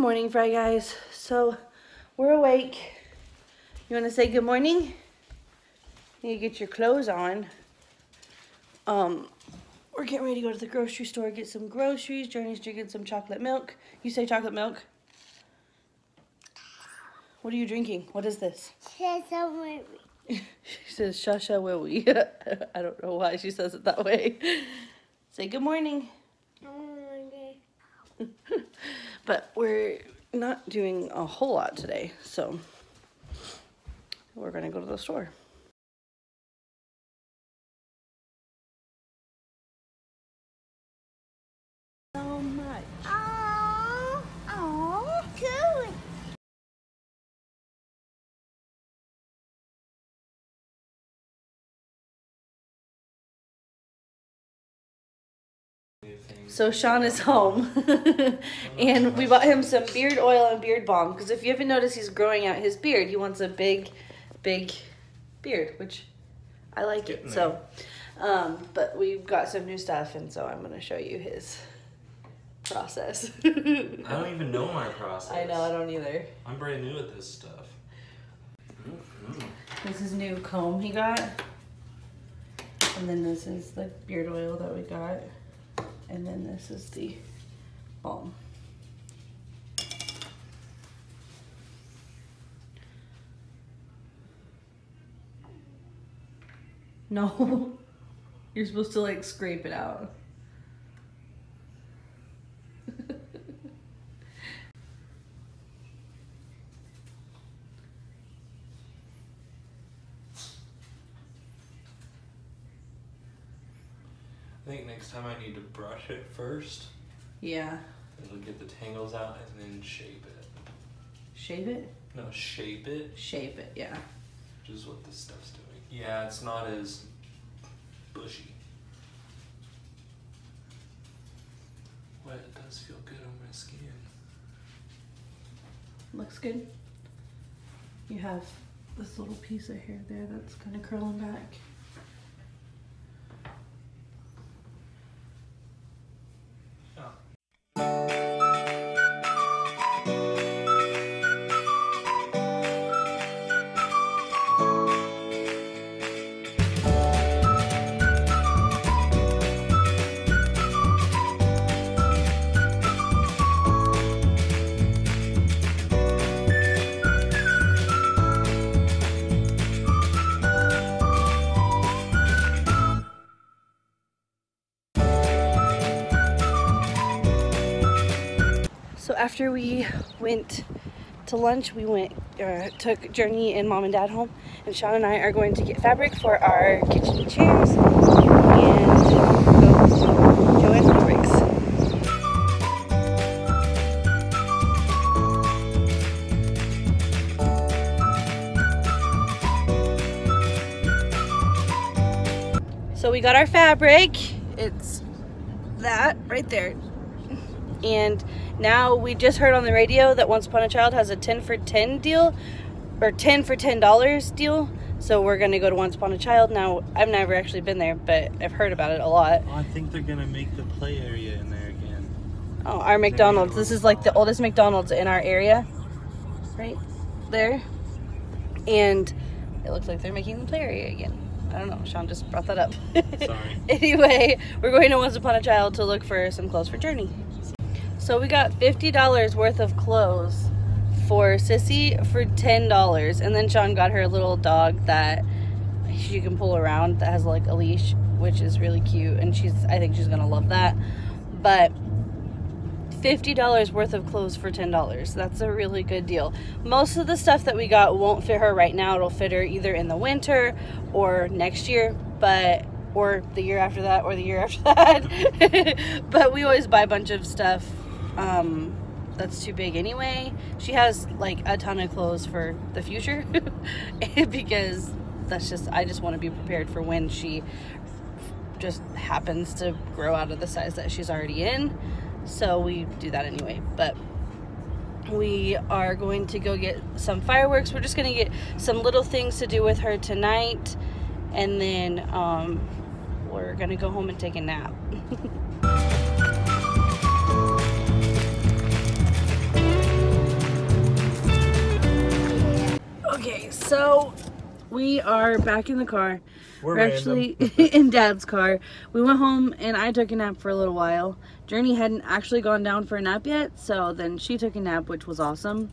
morning, Frey Guys. So, we're awake. You want to say good morning? You get your clothes on. Um, we're getting ready to go to the grocery store, get some groceries. Journey's drinking some chocolate milk. You say chocolate milk? What are you drinking? What is this? she says, Shasha will we. I don't know why she says it that way. Say good morning. good morning. But we're not doing a whole lot today, so we're gonna go to the store. So much. So Sean is home, and we bought him some beard oil and beard balm. Because if you haven't noticed, he's growing out his beard. He wants a big, big beard, which I like it. Getting So, um, but we've got some new stuff, and so I'm gonna show you his process. I don't even know my process. I know I don't either. I'm brand new at this stuff. Mhm. This is new comb he got, and then this is the beard oil that we got, and then this is the balm. No, you're supposed to like scrape it out. Think next time I need to brush it first. Yeah, It'll get the tangles out and then shape it. shave it, No, shape it, shape it. Yeah. which is what this stuff's doing. Yeah, it's not as bushy. But it does feel good on my skin. Looks good. You have this little piece of hair there that's kind of curling back. After we went to lunch, we went uh, took Journey and Mom and Dad home, and Sean and I are going to get fabric for our kitchen chairs and go. So we got our fabric. It's that right there. And now we just heard on the radio that Once Upon a Child has a 10 for 10 deal or 10 for $10 deal. So we're going to go to Once Upon a Child. Now, I've never actually been there, but I've heard about it a lot. I think they're gonna make the play area in there again. Oh, our McDonald's. This is like the oldest McDonald's in our area. Right there. And it looks like they're making the play area again. I don't know. Sean just brought that up. Sorry. anyway, we're going to Once Upon a Child to look for some clothes for Journey. So we got $50 worth of clothes for Sissy for $10. And then Sean got her a little dog that she can pull around that has like a leash, which is really cute. And she's, I think she's to love that. But $50 worth of clothes for $10. That's a really good deal. Most of the stuff that we got won't fit her right now. It'll fit her either in the winter or next year, but or the year after that or the year after that. but we always buy a bunch of stuff um, that's too big anyway. She has like a ton of clothes for the future because that's just I just want to be prepared for when she just happens to grow out of the size that she's already in. So we do that anyway. But we are going to go get some fireworks. We're just going to get some little things to do with her tonight. And then um, we're going to go home and take a nap. Okay, so we are back in the car. We're, We're actually in dad's car. We went home and I took a nap for a little while. Journey hadn't actually gone down for a nap yet, so then she took a nap, which was awesome.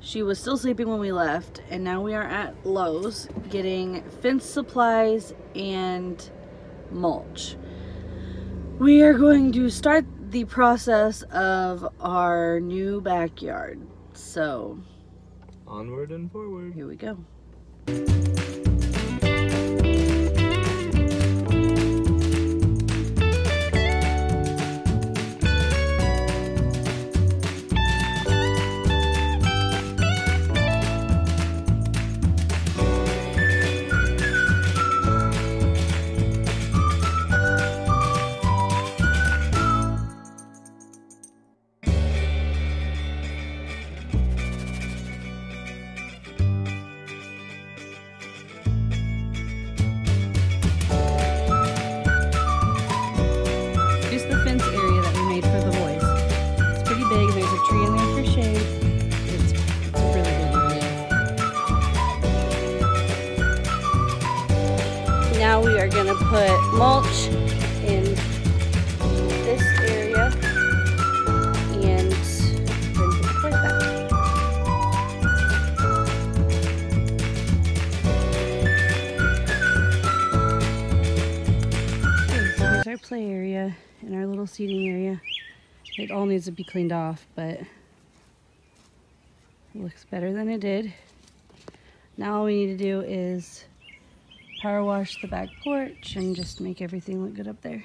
She was still sleeping when we left, and now we are at Lowe's getting fence supplies and mulch. We are going to start the process of our new backyard. So, Onward and forward. here we go. Mulch in this area and then put the toys back. Okay, so our play area and our little seating area. It all needs to be cleaned off, but it looks better than it did. Now all we need to do is power wash the back porch and just make everything look good up there.